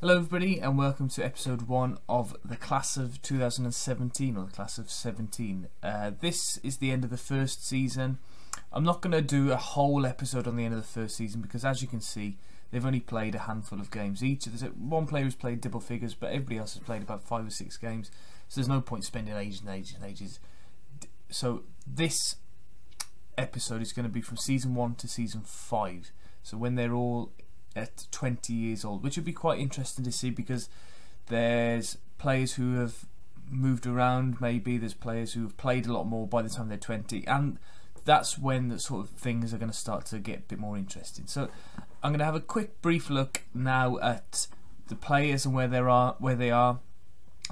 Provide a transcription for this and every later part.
Hello, everybody, and welcome to episode one of the class of 2017 or the class of 17. Uh, this is the end of the first season. I'm not going to do a whole episode on the end of the first season because, as you can see, they've only played a handful of games each. There's one player who's played double figures, but everybody else has played about five or six games. So there's no point spending ages and ages and ages. So this episode is going to be from season one to season five. So when they're all at 20 years old, which would be quite interesting to see because there's players who have moved around. Maybe there's players who have played a lot more by the time they're 20, and that's when the sort of things are going to start to get a bit more interesting. So I'm going to have a quick, brief look now at the players and where they are, where they are,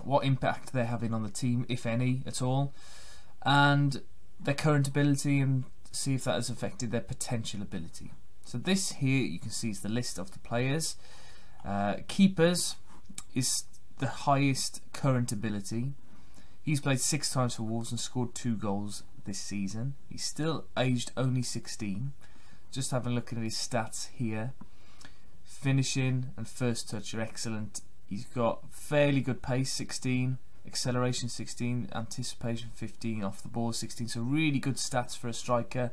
what impact they're having on the team, if any at all, and their current ability, and see if that has affected their potential ability. So this here you can see is the list of the players. Uh, keepers is the highest current ability. He's played six times for Wolves and scored two goals this season. He's still aged only 16. Just having a look at his stats here. Finishing and first touch are excellent. He's got fairly good pace, 16. Acceleration 16, anticipation 15, off the ball 16. So really good stats for a striker.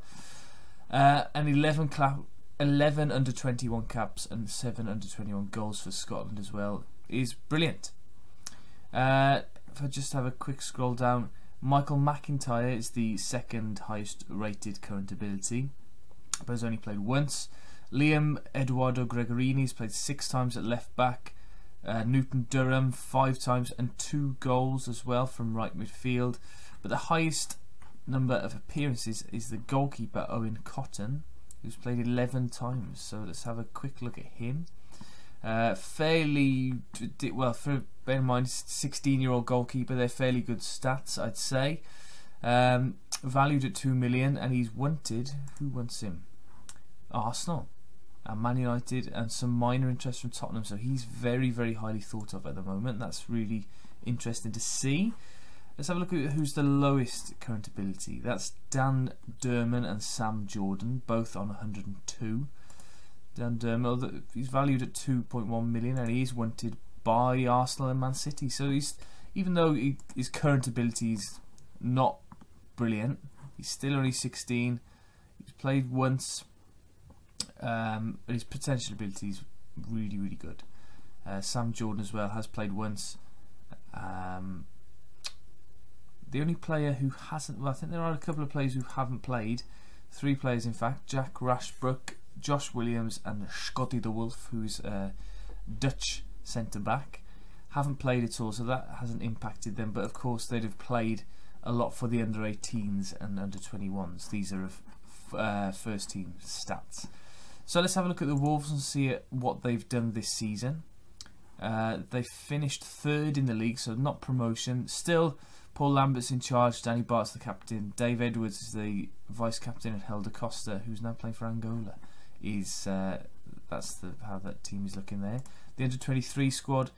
Uh, and 11 clap 11 under 21 caps and 7 under 21 goals for Scotland as well is brilliant. Uh, if I just have a quick scroll down, Michael McIntyre is the second highest rated current ability, but has only played once. Liam Eduardo Gregorini has played six times at left back. Uh, Newton Durham five times and two goals as well from right midfield. But the highest number of appearances is the goalkeeper Owen Cotton who's played 11 times. So let's have a quick look at him. Uh, fairly well for bear in mind 16 year old goalkeeper they're fairly good stats I'd say um, valued at 2 million and he's wanted who wants him Arsenal and Man United and some minor interest from Tottenham so he's very very highly thought of at the moment that's really interesting to see Let's have a look at who's the lowest current ability. That's Dan Durman and Sam Jordan, both on 102. Dan Durman, he's valued at 2.1 million, and he's wanted by Arsenal and Man City. So he's, even though he, his current ability is not brilliant, he's still only 16. He's played once, um, but his potential ability is really, really good. Uh, Sam Jordan as well has played once. Um, the only player who hasn't, well, I think there are a couple of players who haven't played. Three players, in fact Jack Rashbrook, Josh Williams, and Scotty the Wolf, who's a Dutch centre back. Haven't played at all, so that hasn't impacted them. But of course, they'd have played a lot for the under 18s and under 21s. These are uh, first team stats. So let's have a look at the Wolves and see what they've done this season. Uh, they finished third in the league, so not promotion. Still Paul Lambert's in charge, Danny Batth's the captain, Dave Edwards is the vice captain, and Helder Costa, who's now playing for Angola, is uh, that's the, how that team is looking there. The under 23 squad,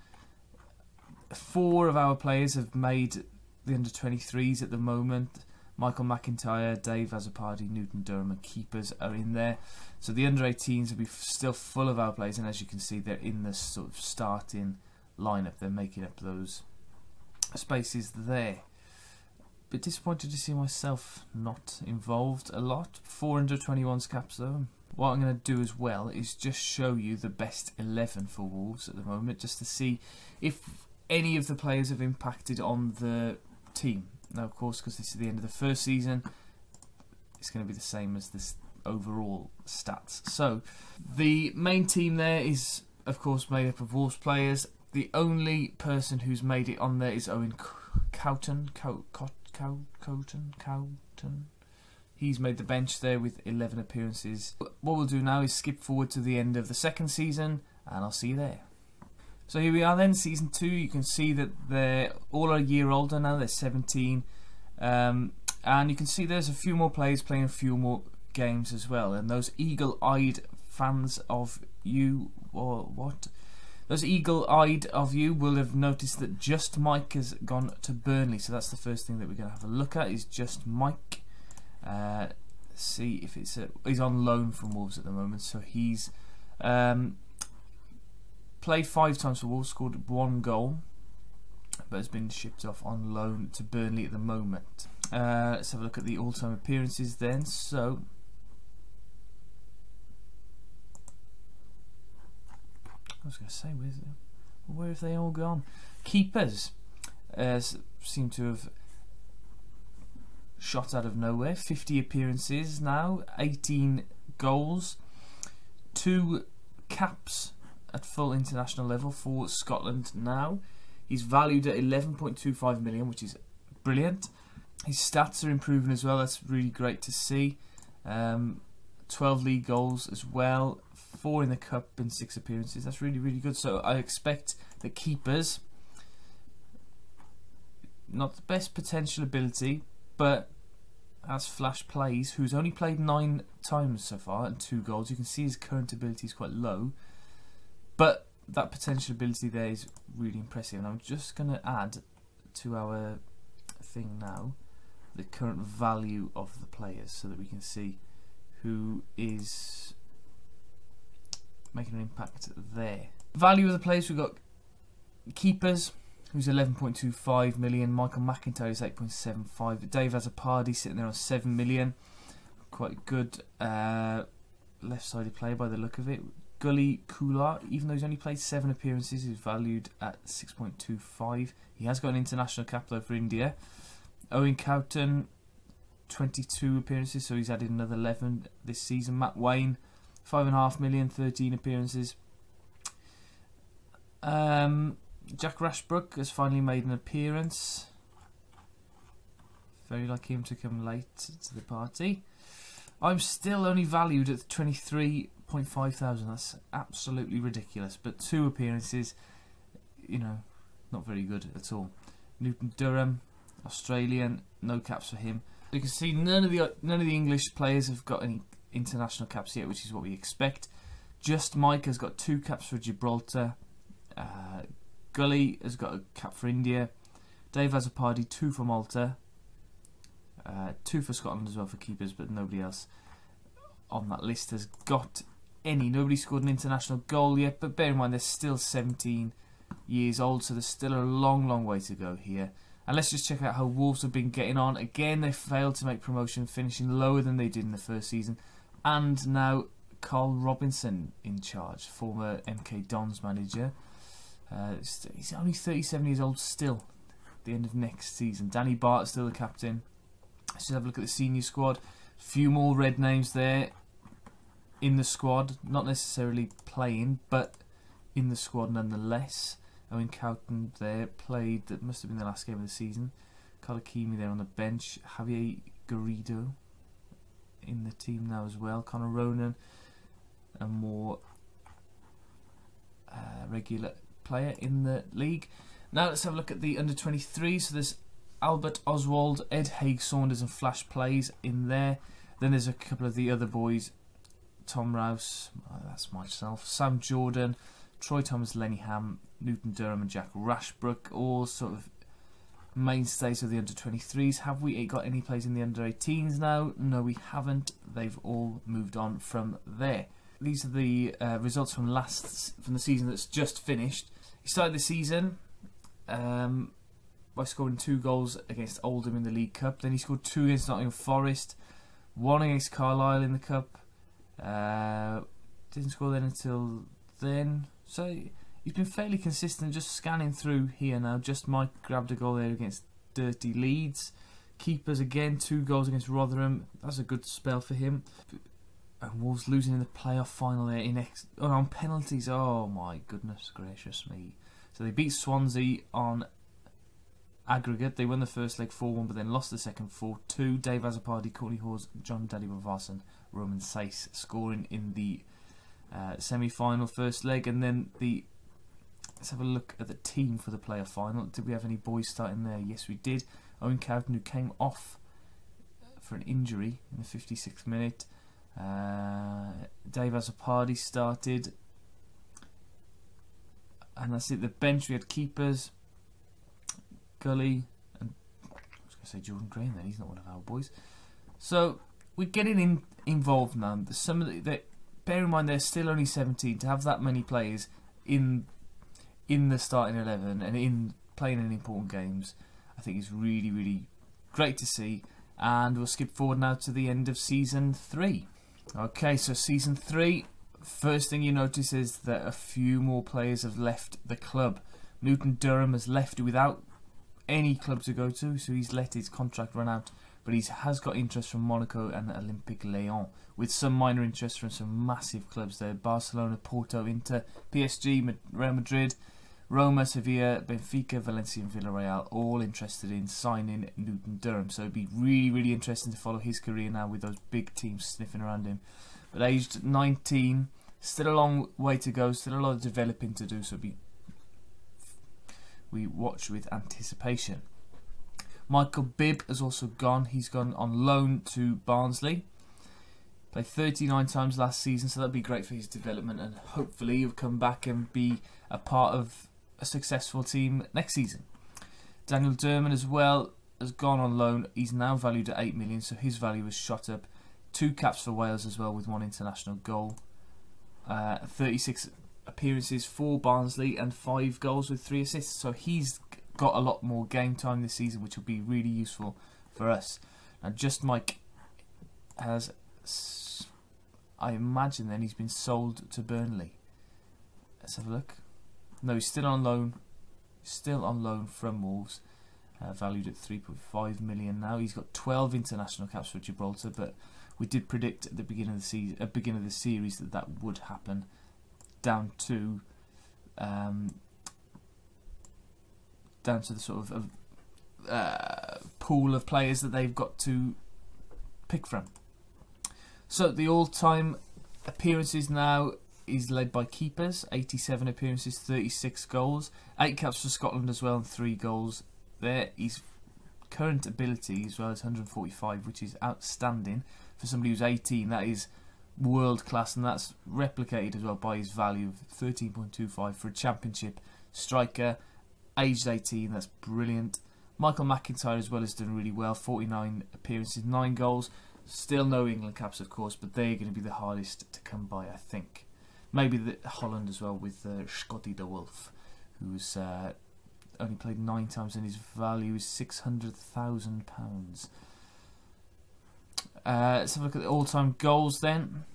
four of our players have made the under 23s at the moment. Michael McIntyre, Dave Azzopardi, Newton Durham, and keepers are in there. So the under 18s will be still full of our players, and as you can see, they're in the sort of starting lineup. They're making up those spaces there. Bit disappointed to see myself not involved a lot. 421's caps though. What I'm going to do as well is just show you the best 11 for Wolves at the moment, just to see if any of the players have impacted on the team. Now, of course, because this is the end of the first season, it's going to be the same as this overall stats. So, the main team there is, of course, made up of Wolves players, the only person who's made it on there is Owen Cowton. Cow, Cow, Cow, Cowton? Cowton? He's made the bench there with 11 appearances. What we'll do now is skip forward to the end of the second season, and I'll see you there. So here we are then, season two. You can see that they're all a year older now. They're 17, um, and you can see there's a few more players playing a few more games as well. And those eagle-eyed fans of you, or what? Those eagle-eyed of you will have noticed that Just Mike has gone to Burnley. So that's the first thing that we're going to have a look at is Just Mike. Uh, see if it's a, he's on loan from Wolves at the moment. So he's um, played five times for Wolves, scored one goal, but has been shipped off on loan to Burnley at the moment. Uh, let's have a look at the all-time appearances then. So, I was going to say, where's? Where have they all gone? Keepers uh, seem to have shot out of nowhere. 50 appearances now, 18 goals, two caps at full international level for Scotland now. He's valued at 11.25 million, which is brilliant. His stats are improving as well. That's really great to see. Um, 12 league goals as well, four in the cup and six appearances. That's really, really good. So I expect the keepers, not the best potential ability, but as Flash plays, who's only played nine times so far and two goals. You can see his current ability is quite low, but that potential ability there is really impressive. And I'm just going to add to our thing now the current value of the players so that we can see who is making an impact there. Value of the players we've got keepers who's 11.25 million. Michael McIntyre is 8.75. Dave Azzopardi sitting there on 7 million. Quite good uh, left-sided player by the look of it. Gully Kular, even though he's only played seven appearances, is valued at 6.25. He has got an international cap though for India. Owen Coughton, 22 appearances, so he's added another 11 this season. Matt Wayne, 5.5 million, 13 appearances. Um, Jack Rashbrook has finally made an appearance. Very like him to come late to the party. I'm still only valued at 23.5 thousand. That's absolutely ridiculous. But two appearances, you know, not very good at all. Newton Durham, Australian, no caps for him. You can see none of the none of the English players have got any international caps yet, which is what we expect. Just Mike has got two caps for Gibraltar. Uh, Gully has got a cap for India. Dave Azzopardi, two for Malta. Uh, two for Scotland as well for keepers, but nobody else on that list has got any. Nobody scored an international goal yet, but bear in mind they're still 17 years old, so there's still a long, long way to go here. And let's just check out how Wolves have been getting on. Again, they failed to make promotion, finishing lower than they did in the first season. And now Karl Robinson in charge, former MK Dons manager. Uh, he's only 37 years old still. At the end of next season, Danny Batth still the captain. Let's just have a look at the senior squad. Few more red names there in the squad, not necessarily playing, but in the squad nonetheless. Owen Coughton there played. That must have been the last game of the season. Kalakimi there on the bench. Javier Garrido in the team now as well. Connor Ronan, a more uh, regular player in the league. Now let's have a look at the under 23. So there's Albert Oswald, Ed Haig Saunders, and Flash plays in there. Then there's a couple of the other boys Tom Rouse, oh, that's myself, Sam Jordan, Troy Thomas, Lenny Ham, Newton Durham, and Jack Rashbrook, all sort of mainstays of the under 23s. Have we got any players in the under 18s now? No, we haven't. They've all moved on from there. These are the uh, results from last from the season that's just finished. He started the season um, by scoring two goals against Oldham in the League Cup. Then he scored two against Nottingham Forest, one against Carlisle in the Cup. Uh, didn't score then until then. So he's been fairly consistent, just scanning through here now. Just Mike grabbed a goal there against Dirty Leeds. Keepers again, two goals against Rotherham. That's a good spell for him. And Wolves losing in the playoff final there in ex- oh, on penalties. Oh my goodness gracious me! So they beat Swansea on aggregate. They won the first leg 4 1, but then lost the second 4 2. Dave Azzopardi, Courtney Hawes, Jón Daði Böðvarsson, Romain Saïss scoring in the uh, semi final first leg. And then the. Let's have a look at the team for the player final. Did we have any boys starting there? Yes, we did. Owen Cowden, who came off for an injury in the 56th minute. Uh, Dave Azzopardi started. And that's it. The bench, we had keepers. Gully, and I was going to say Jordan Graham. Then he's not one of our boys. So we're getting in, involved now. Some of the, bear in mind they're still only 17. To have that many players in in the starting 11 and in playing in important games, I think is really, really great to see. And we'll skip forward now to the end of season three. Okay, so season three, first thing you notice is that a few more players have left the club. Newton Durham has left without any club to go to, so he's let his contract run out. But he has got interest from Monaco and Olympique Lyon, with some minor interest from some massive clubs there Barcelona, Porto, Inter, PSG, Real Madrid, Roma, Sevilla, Benfica, Valencia, and Villarreal all interested in signing Newton Durham. So it'd be really, really interesting to follow his career now with those big teams sniffing around him. But aged 19, still a long way to go, still a lot of developing to do. So be we watch with anticipation. Michael Bibb has also gone. He's gone on loan to Barnsley. Played 39 times last season, so that'd be great for his development, and hopefully he'll come back and be a part of a successful team next season. Daniel Durman as well has gone on loan. He's now valued at 8 million, so his value has shot up. Two caps for Wales as well, with one international goal. Uh, 36 appearances for Barnsley and five goals with three assists. So he's got a lot more game time this season, which will be really useful for us. And just Mike has, I imagine, then he's been sold to Burnley. Let's have a look. No, he's still on loan. Still on loan from Wolves, uh, valued at 3.5 million now. He's got 12 international caps for Gibraltar, but we did predict at the beginning of the season, at beginning of the series, that that would happen. Down to, um, down to the sort of uh, pool of players that they've got to pick from. So the all-time appearances now is led by keepers, 87 appearances, 36 goals, 8 caps for Scotland as well, and 3 goals there. His current ability as well as 145, which is outstanding for somebody who's 18. That is world class, and that's replicated as well by his value of 13.25 for a championship striker, aged 18. That's brilliant. Michael McIntyre as well has done really well, 49 appearances, 9 goals. Still no England caps, of course, but they're going to be the hardest to come by, I think. Maybe the Holland as well with uh, Scotty de Wolf, who's uh, only played nine times and his value is six hundred thousand pounds. Uh, let's have a look at the all-time goals then.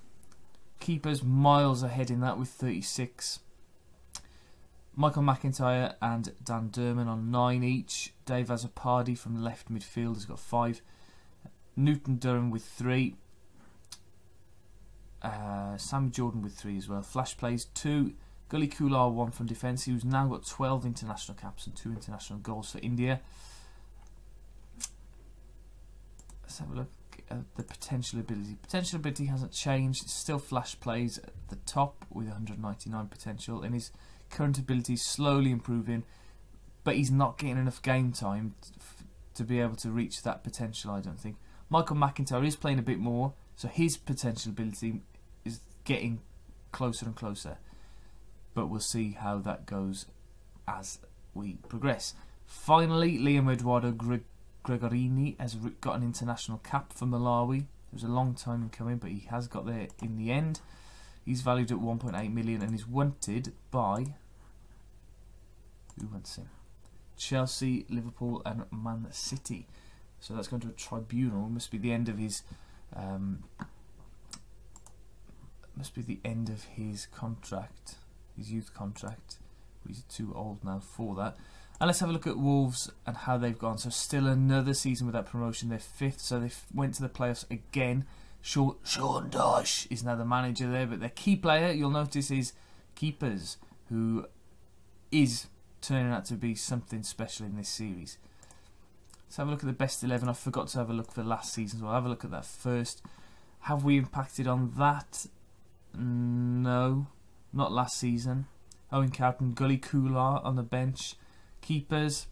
Keepers miles ahead in that with 36. Michael McIntyre and Dan Durman on 9 each. Dave Azzopardi from left midfield has got 5. Newton Durham with 3. Uh, Sam Jordan with three as well. Flash plays two. Gully Kular one from defence. Who's now got 12 international caps and two international goals for India. Let's have a look at the potential ability. Potential ability hasn't changed. It's still flash plays at the top with 199 potential, and his current ability is slowly improving, but he's not getting enough game time to be able to reach that potential. I don't think. Michael McIntyre is playing a bit more, so his potential ability getting closer and closer. But we'll see how that goes as we progress. Finally, Liam Eduardo Gre Gregorini has got an international cap for Malawi. It was a long time in coming, but he has got there in the end. He's valued at 1.8 million and is wanted by who wants him? Chelsea, Liverpool, and Man City. So that's going to a tribunal. Must be the end of his um, must be the end of his contract, his youth contract. He's too old now for that. And let's have a look at Wolves and how they've gone. So still another season without promotion. They're fifth, so they went to the playoffs again. Sean, Sean Dyche is now the manager there, but their key player, you'll notice, is keepers, who is turning out to be something special in this series. Let's have a look at the best 11. I forgot to have a look for last season, so I'll have a look at that first. Have we impacted on that? No, not last season. Owen Captain, Gully Kular on the bench. Keepers,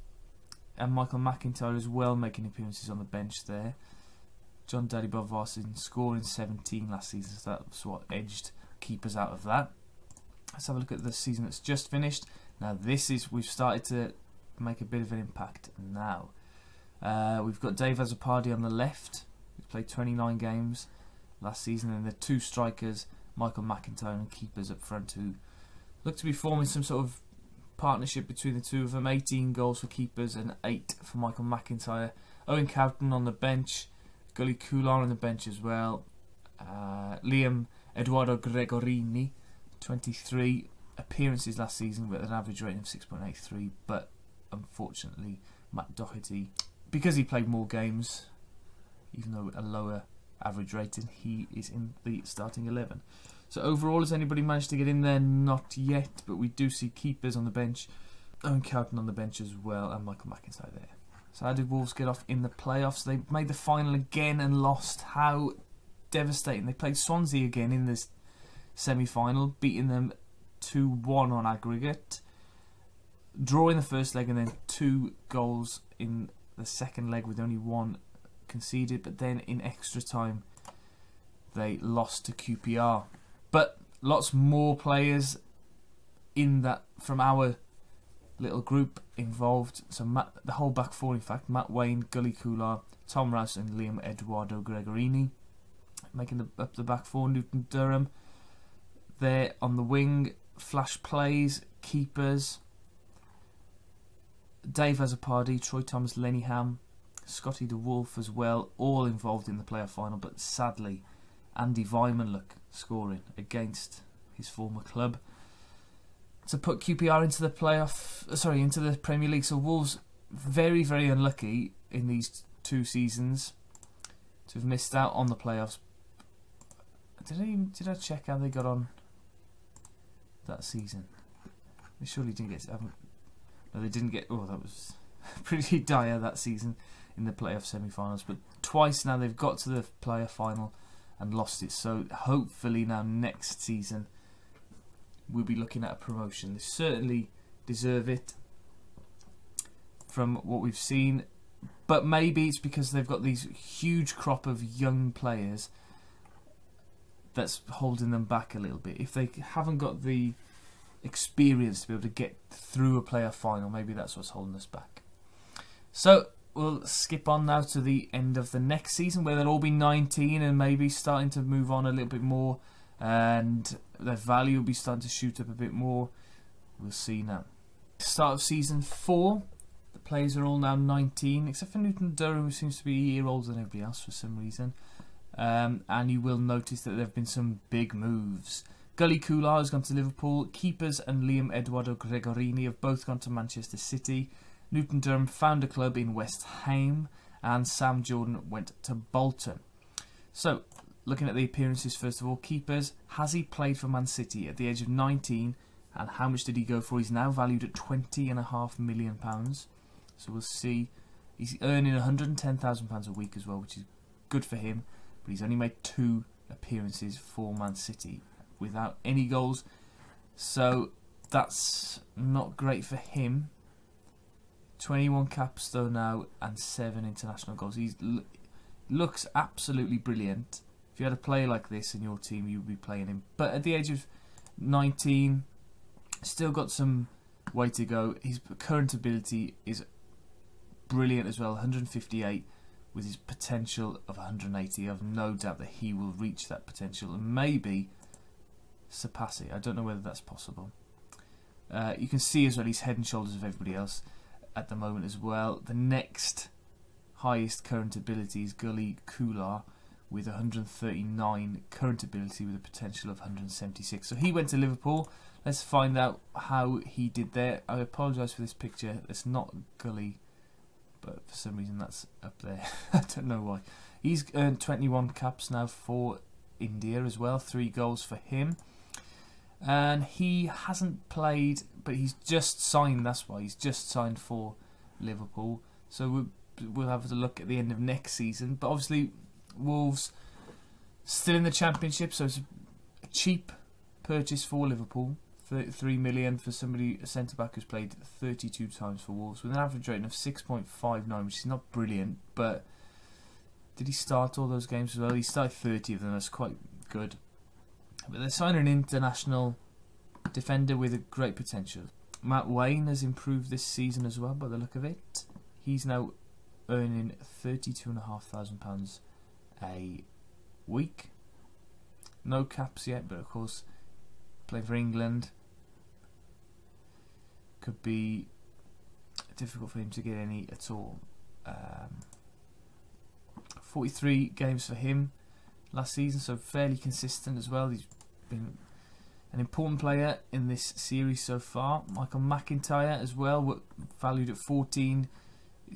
and Michael McIntyre as well making appearances on the bench there. Jón Daði Böðvarsson scoring 17 last season, so that's what edged keepers out of that. Let's have a look at the season that's just finished. Now this is, we've started to make a bit of an impact now. Uh, we've got Dave Azzopardi on the left, He's played 29 games last season, and the two strikers, Michael McIntyre and keepers up front who look to be forming some sort of partnership between the two of them 18 goals for keepers and 8 for Michael McIntyre. Owen Cowton on the bench, Gully Kular on the bench as well. Uh, Liam Eduardo Gregorini, 23 appearances last season with an average rating of 6.83, but unfortunately, Matt Doherty, because he played more games, even though a lower average rating, he is in the starting 11. So overall, has anybody managed to get in there? Not yet, but we do see keepers on the bench, Owen Cowton on the bench as well, and Michael McIntyre there. So how did Wolves get off in the playoffs? They made the final again and lost. How devastating. They played Swansea again in this semi-final, beating them 2-1 on aggregate. Drawing the first leg and then two goals in the second leg with only one conceded. But then in extra time, they lost to QPR. But lots more players in that from our little group involved. So Matt, the whole back four, in fact, Matt Wayne, Gully Kular, Tom Rouse, and Liam Eduardo Gregorini, making the up the back four. Newton Durham there on the wing, flash plays, keepers. Dave Azzopardi, Troy Thomas, Lenny Ham, Scotty the Wolf as well, all involved in the player final, but sadly, Andy look scoring against his former club to put QPR into the playoff. Uh, sorry, into the Premier League. So Wolves very very unlucky in these two seasons to have missed out on the playoffs. Did I did I check how they got on that season? They surely didn't get. No, they didn't get. Oh, that was pretty dire that season in the playoff semi-finals. But twice now they've got to the player final and lost it. So hopefully now next season we'll be looking at a promotion. They certainly deserve it from what we've seen. But maybe it's because they've got these huge crop of young players that's holding them back a little bit. If they haven't got the experience to be able to get through a player final, maybe that's what's holding us back. So we'll skip on now to the end of the next season where they'll all be 19 and maybe starting to move on a little bit more and their value will be starting to shoot up a bit more. We'll see now. Start of season 4. The players are all now 19 except for Newton Durham who seems to be a year older than everybody else for some reason. Um, and you will notice that there have been some big moves. Gully Kular has gone to Liverpool. Keepers and Liam Eduardo Gregorini have both gone to Manchester City. Newton Durham found a club in West Ham, and Sam Jordan went to Bolton. So, looking at the appearances first of all, keepers. Has he played for Man City at the age of 19? And how much did he go for? He's now valued at £20.5 million. So we'll see. He's earning £110,000 a week as well, which is good for him. But he's only made two appearances for Man City without any goals. So that's not great for him. 21 caps though now and 7 international goals. He looks absolutely brilliant. If you had a player like this in your team, you would be playing him. But at the age of 19, still got some way to go. His current ability is brilliant as well, 158 with his potential of 180. I have no doubt that he will reach that potential and maybe surpass it. I don't know whether that's possible. Uh, you can see as well he's head and shoulders of everybody else at the moment as well. The next highest current ability is Gully Kular with 139 current ability with a potential of 176. So he went to Liverpool. Let's find out how he did there. I apologise for this picture. It's not Gully, but for some reason that's up there. I don't know why. He's earned 21 caps now for India as well. Three goals for him. And he hasn't played, but he's just signed. That's why he's just signed for Liverpool. So we'll, we'll have a look at the end of next season. But obviously, Wolves still in the Championship, so it's a cheap purchase for Liverpool. 3 million for somebody, a centre back who's played 32 times for Wolves with an average rating of 6.59, which is not brilliant, but did he start all those games as well? He started 30 of them, that's quite good. But they're signing an international defender with a great potential. Matt Wayne has improved this season as well by the look of it. He's now earning £32,500 a week. No caps yet, but of course, playing for England. could be difficult for him to get any at all. Um, 43 games for him last season, so fairly consistent as well. He's been an important player in this series so far. Michael McIntyre as well, valued at 14.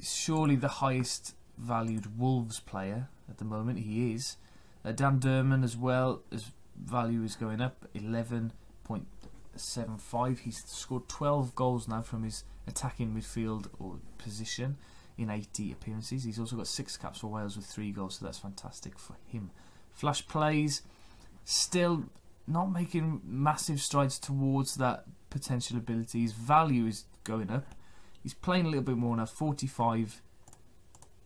Surely the highest valued Wolves player at the moment. He is. Uh, Dan Durman as well, his value is going up 11.75. He's scored 12 goals now from his attacking midfield or position in 80 appearances. He's also got six caps for Wales with three goals, so that's fantastic for him. Flash plays, still not making massive strides towards that potential ability. His value is going up. He's playing a little bit more now, 45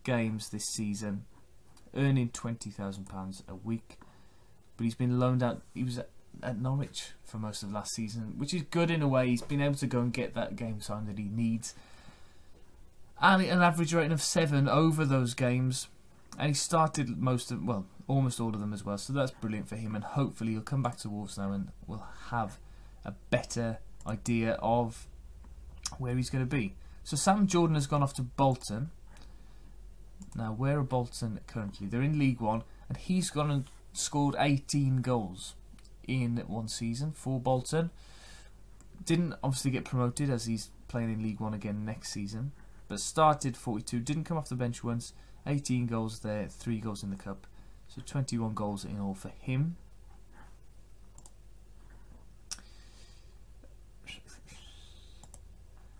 games this season, earning £20,000 a week. But he's been loaned out. He was at, at Norwich for most of last season, which is good in a way. He's been able to go and get that game time that he needs. And an average rating of 7 over those games. And he started most of, well, almost all of them as well. So that's brilliant for him, and hopefully he'll come back to Wolves now and we'll have a better idea of where he's going to be. So Sam Jordan has gone off to Bolton. Now, where are Bolton currently? They're in League One, and he's gone and scored 18 goals in one season for Bolton. Didn't obviously get promoted as he's playing in League One again next season, but started 42. Didn't come off the bench once. 18 goals there, 3 goals in the Cup. So 21 goals in all for him.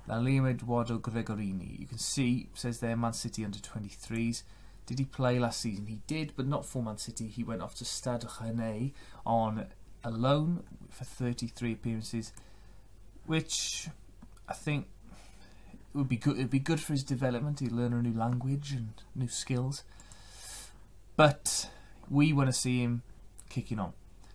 Liam Eduardo Gregorini, you can see, says there Man City under 23s. Did he play last season? He did, but not for Man City. He went off to Stade Rennais on a loan for 33 appearances, which I think would be good. It'd be good for his development. He'd learn a new language and new skills. But we want to see him kicking on.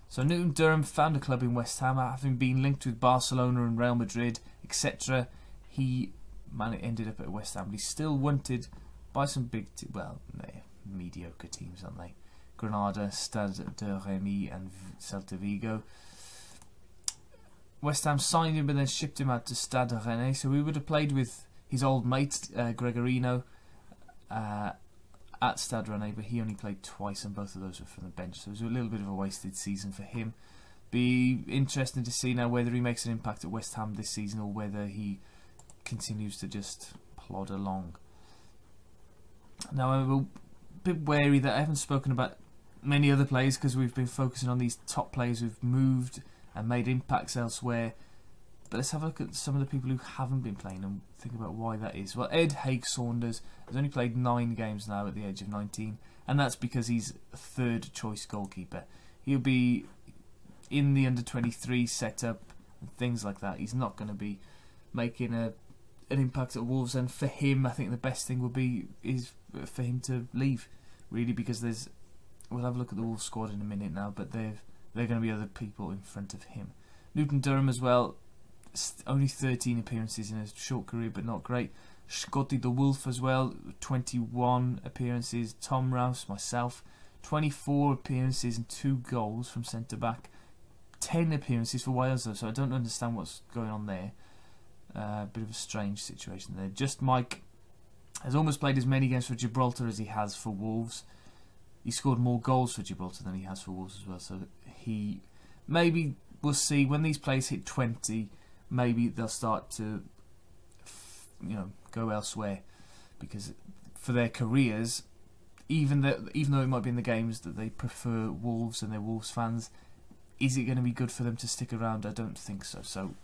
So Newton Durham found a club in West Ham, having been linked with Barcelona and Real Madrid, etc. He man ended up at West Ham, but he's still wanted by some big, well, mediocre teams, aren't they? Granada, Stade de Remy, and Celta Vigo. West Ham signed him, but then shipped him out to Stade Rennais. So we would have played with his old mate uh, Gregorino. Uh, at Stade Rennais, but he only played twice, and both of those were from the bench. So it was a little bit of a wasted season for him. Be interesting to see now whether he makes an impact at West Ham this season or whether he continues to just plod along. Now I'm a bit wary that I haven't spoken about many other players because we've been focusing on these top players who've moved and made impacts elsewhere. But let's have a look at some of the people who haven't been playing and think about why that is. Well, Ed Hague Saunders has only played nine games now at the age of 19, and that's because he's a third choice goalkeeper. He'll be in the under 23 setup and things like that. He's not going to be making a an impact at Wolves, and for him, I think the best thing would be is for him to leave, really, because there's. We'll have a look at the Wolves squad in a minute now, but they've they're going to be other people in front of him. Newton Durham as well only 13 appearances in a short career, but not great. Scotty the Wolf as well, 21 appearances. Tom Rouse, myself, 24 appearances and two goals from centre back. 10 appearances for Wales though, so I don't understand what's going on there. A uh, bit of a strange situation there. Just Mike has almost played as many games for Gibraltar as he has for Wolves. He scored more goals for Gibraltar than he has for Wolves as well, so he maybe we'll see when these players hit 20 maybe they'll start to, you know, go elsewhere because for their careers, even that even though it might be in the games that they prefer Wolves and they're Wolves fans, is it going to be good for them to stick around? I don't think so. So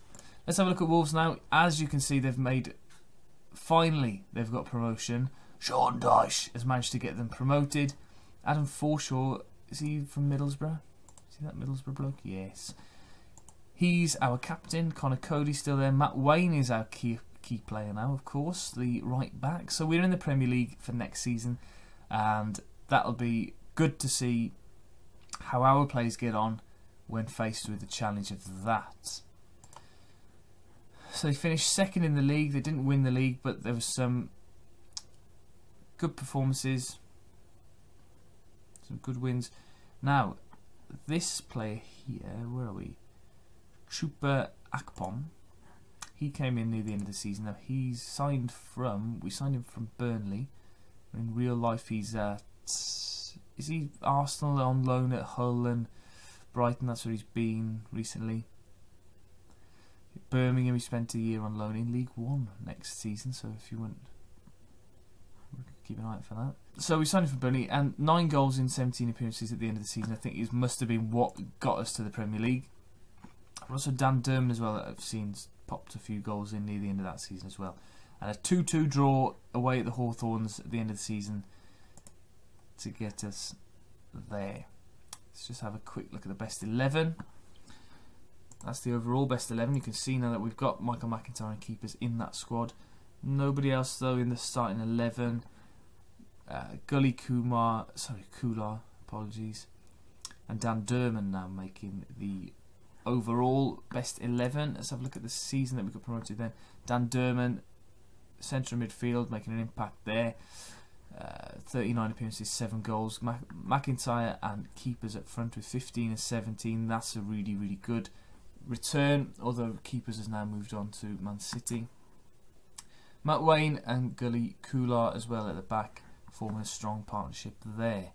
let's have a look at Wolves now. As you can see, they've made finally they've got promotion. Sean Dyche has managed to get them promoted. Adam Forshaw is he from Middlesbrough? Is he that Middlesbrough bloke? Yes. He's our captain. Conor Coady still there. Matt Wayne is our key key player now, of course, the right back. So we're in the Premier League for next season, and that'll be good to see how our players get on when faced with the challenge of that. So they finished second in the league. They didn't win the league, but there was some good performances, some good wins. Now, this player here, where are we? Chuba Akpom. He came in near the end of the season. Now he's signed from. We signed him from Burnley. In real life, he's uh, at. Is he Arsenal on loan at Hull and Brighton? That's where he's been recently. Birmingham, he spent a year on loan in League One next season. So if you want, keep an eye out for that. So we signed him for Burnley, and nine goals in 17 appearances at the end of the season. I think it must have been what got us to the Premier League. Also Dan Durman as well. I've seen popped a few goals in near the end of that season as well. And a 2-2 draw away at the Hawthorns at the end of the season to get us there. Let's just have a quick look at the best 11. That's the overall best 11. You can see now that we've got Michael McIntyre and keepers in that squad. Nobody else though in the starting 11. Uh, Gully Kumar, sorry, Kular, apologies. And Dan Durman now making the overall best 11. Let's have a look at the season that we got promoted then. Dan Durman, central midfield, making an impact there. Uh, 39 appearances, 7 goals. Mac McIntyre and keepers up front with 15 and 17. That's a really, really good return, although keepers has now moved on to Man City. Matt Wayne and Gully Kular as well at the back, forming a strong partnership there.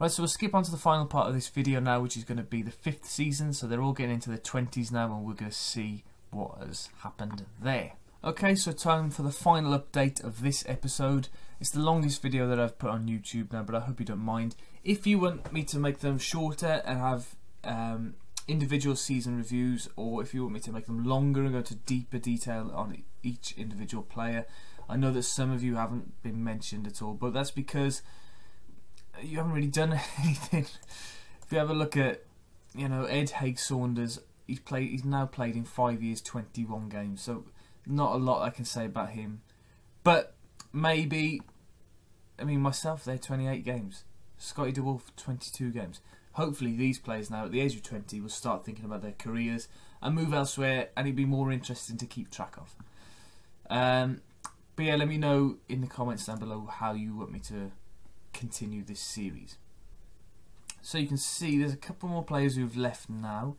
Right, so we'll skip on to the final part of this video now, which is going to be the fifth season. So they're all getting into their 20s now, and we're going to see what has happened there. Okay, so time for the final update of this episode. It's the longest video that I've put on YouTube now, but I hope you don't mind. If you want me to make them shorter and have um, individual season reviews, or if you want me to make them longer and go into deeper detail on each individual player, I know that some of you haven't been mentioned at all, but that's because you haven't really done anything. if you have a look at, you know, Ed Haig Saunders, he's played. He's now played in five years, twenty-one games. So not a lot I can say about him. But maybe, I mean, myself, they're twenty-eight games. Scotty DeWolf, twenty-two games. Hopefully, these players now at the age of twenty will start thinking about their careers and move elsewhere, and it'd be more interesting to keep track of. Um, but yeah, let me know in the comments down below how you want me to continue this series. So you can see there's a couple more players who've left now.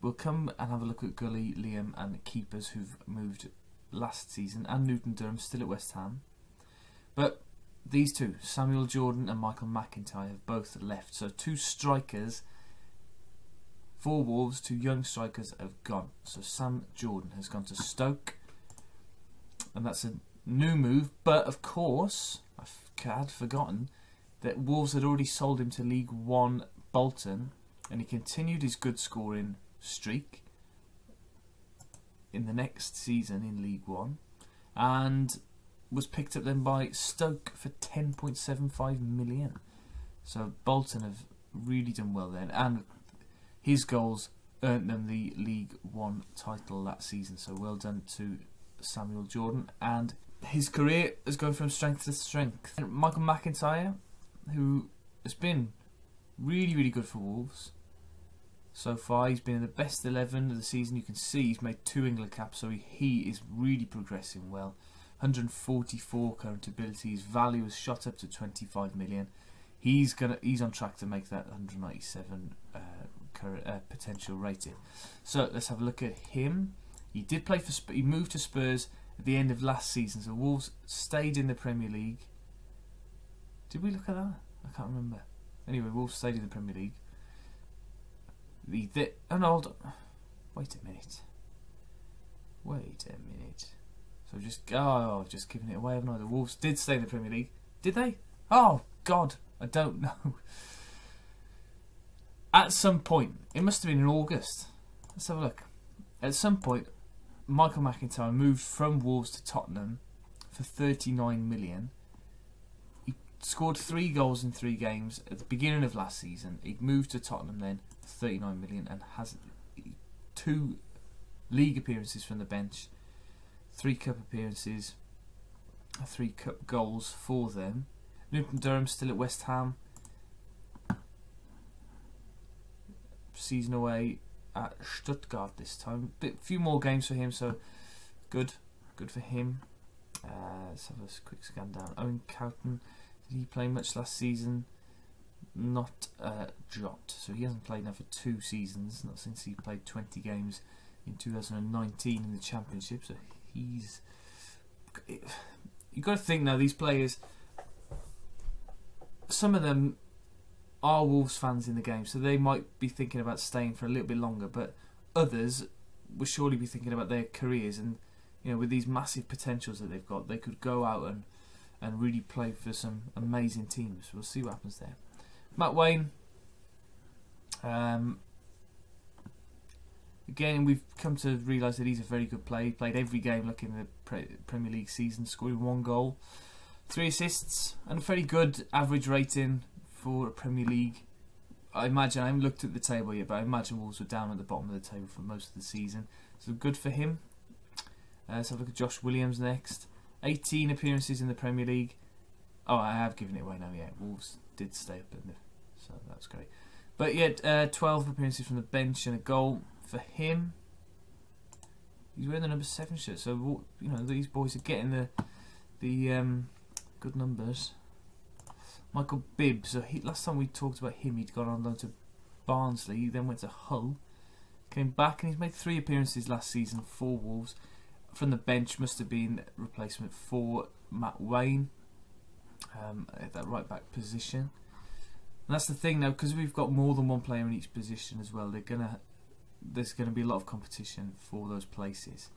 We'll come and have a look at Gully, Liam and keepers who've moved last season and Newton Durham still at West Ham. But these two, Samuel Jordan and Michael McIntyre, have both left. So two strikers for Wolves, two young strikers have gone. So Sam Jordan has gone to Stoke. And that's a new move. But of course, had forgotten that Wolves had already sold him to League One Bolton, and he continued his good scoring streak in the next season in League One, and was picked up then by Stoke for 10.75 million. So Bolton have really done well then, and his goals earned them the League One title that season. So well done to Samuel Jordan and his career is going from strength to strength. And Michael McIntyre, who has been really, really good for Wolves so far, he's been in the best 11 of the season. You can see he's made two England caps, so he, he is really progressing well. 144 current ability. His value has shot up to 25 million. He's gonna he's on track to make that 197 uh, current, uh, potential rating. So let's have a look at him. He did play for he moved to Spurs at the end of last season. So Wolves stayed in the Premier League. Did we look at that? I can't remember. Anyway, Wolves stayed in the Premier League. The, the hold on. Wait a minute. Wait a minute. So just oh, I've just given it away. Haven't I? The Wolves did stay in the Premier League. Did they? Oh God, I don't know. At some point, it must have been in August. Let's have a look. At some point, Michael McIntyre moved from Wolves to Tottenham for 39 million. He scored three goals in three games at the beginning of last season. He moved to Tottenham then, 39 million, and has two league appearances from the bench, three cup appearances, three cup goals for them. Newton Durham still at West Ham. Season away at Stuttgart this time. A few more games for him, so good, good for him. Uh, let's have a quick scan down. Owen Coughlan, did he play much last season? Not a jot. So he hasn't played now for two seasons, not since he played 20 games in 2019 in the Championship. So he's. You've got to think now, these players. Some of them are Wolves fans in the game, so they might be thinking about staying for a little bit longer, but others will surely be thinking about their careers and you know with these massive potentials that they've got they could go out and and really play for some amazing teams. We'll see what happens there. Matt Wayne um, again we've come to realise that he's a very good player. He played every game looking in the pre- Premier League season scoring one goal three assists and a very good average rating for a Premier League I imagine I haven't looked at the table yet, but I imagine Wolves were down at the bottom of the table for most of the season. So good for him. Uh, let's have a look at Josh Williams next. 18 appearances in the Premier League. Oh, I have given it away now. Yeah, Wolves did stay up in the, so that's great. But yeah, uh, 12 appearances from the bench and a goal for him. He's wearing the number seven shirt, so you know these boys are getting the the um, good numbers. Michael Bibb. So he, last time we talked about him, he'd gone on loan to Barnsley. He then went to Hull, came back, and he's made three appearances last season for Wolves. From the bench, must have been replacement for Matt Wayne um, at that right back position. And that's the thing now, because we've got more than one player in each position as well. They're gonna there's going to be a lot of competition for those places.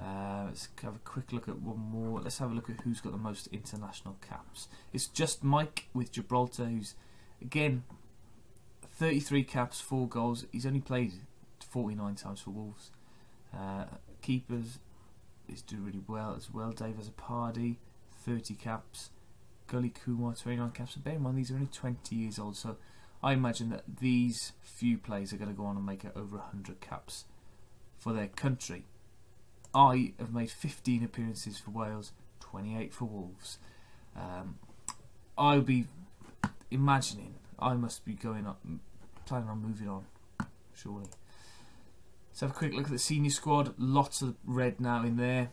Uh, let's have a quick look at one more. Let's have a look at who's got the most international caps. It's just Mike with Gibraltar, who's again 33 caps, four goals. He's only played 49 times for Wolves. Uh, keepers is doing really well as well. Dave Azzopardi, 30 caps. Gully Kular, 29 caps. And bear in mind, these are only 20 years old, so I imagine that these few players are going to go on and make it over 100 caps for their country. I have made 15 appearances for Wales, 28 for Wolves. Um, I'll be imagining I must be going up, planning on moving on, surely. Let's have a quick look at the senior squad. Lots of red now in there.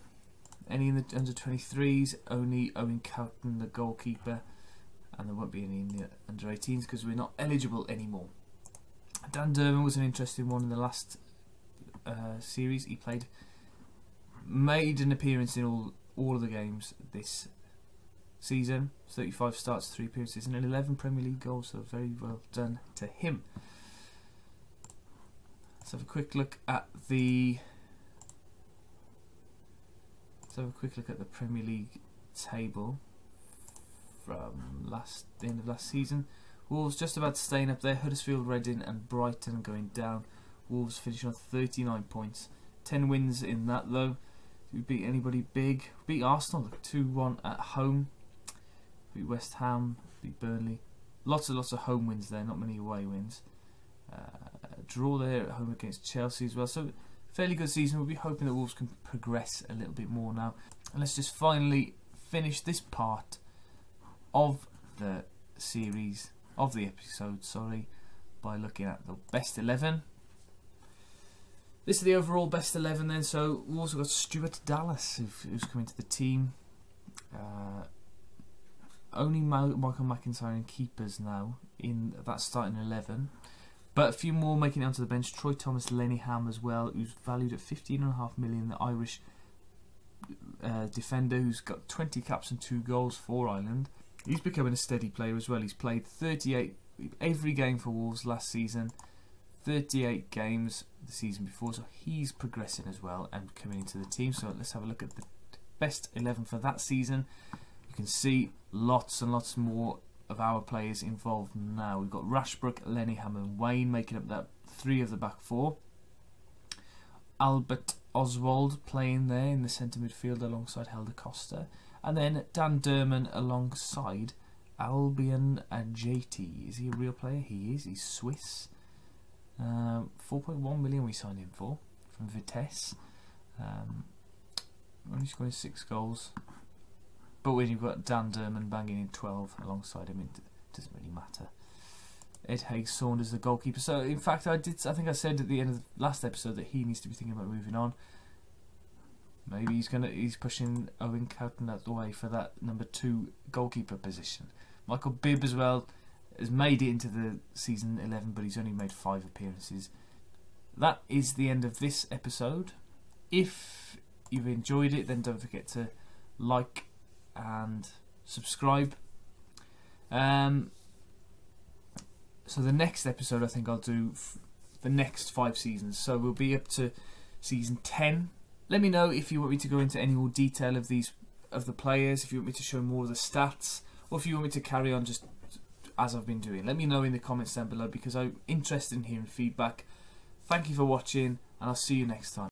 Any in the under 23s? Only Owen Coughlan, the goalkeeper. And there won't be any in the under 18s because we're not eligible anymore. Dan Durman was an interesting one in the last uh, series. He played made an appearance in all all of the games this season. 35 starts, 3 appearances, and 11 Premier League goals, so very well done to him. Let's have a quick look at the. Let's have a quick look at the Premier League table from last the end of last season. Wolves just about staying up there. Huddersfield, Reading, and Brighton going down. Wolves finishing on 39 points. 10 wins in that though. We beat anybody big? We beat Arsenal 2 1 at home. Beat West Ham, beat Burnley. Lots and lots of home wins there, not many away wins. Uh, draw there at home against Chelsea as well. So, fairly good season. We'll be hoping that Wolves can progress a little bit more now. And let's just finally finish this part of the series, of the episode, sorry, by looking at the best 11. This is the overall best 11 then. So we've also got Stuart Dallas who's coming to the team. Uh, only Michael McIntyre and keepers now in that starting 11. But a few more making it onto the bench. Troy Thomas, Lenny Ham as well, who's valued at 15.5 million. The Irish uh, defender who's got 20 caps and 2 goals for Ireland. He's becoming a steady player as well. He's played 38 every game for Wolves last season. 38 games the season before, so he's progressing as well and coming into the team. So let's have a look at the best 11 for that season. You can see lots and lots more of our players involved now. We've got Rashbrook, Lenny Hammond, Wayne making up that three of the back four. Albert Oswald playing there in the centre midfield alongside Helder Costa. And then Dan Durman alongside Albian Ajeti. Is he a real player? He is. He's Swiss. Um, 4.1 million we signed him for from Vitesse. Um, only scoring six goals. But when you've got Dan Durman banging in 12 alongside him, it doesn't really matter. Ed Hague Saunders, the goalkeeper. So, in fact, I did. I think I said at the end of the last episode that he needs to be thinking about moving on. Maybe he's gonna. He's pushing Owen Coughlan out the way for that number two goalkeeper position. Michael Bibb as well has made it into the season 11, but he's only made five appearances. that is the end of this episode. If you've enjoyed it, then don't forget to like and subscribe. Um, so the next episode, I think I'll do the next five seasons. So we'll be up to season ten. Let me know if you want me to go into any more detail of these of the players. If you want me to show more of the stats, or if you want me to carry on just as I've been doing. Let me know in the comments down below because I'm interested in hearing feedback. Thank you for watching, and I'll see you next time.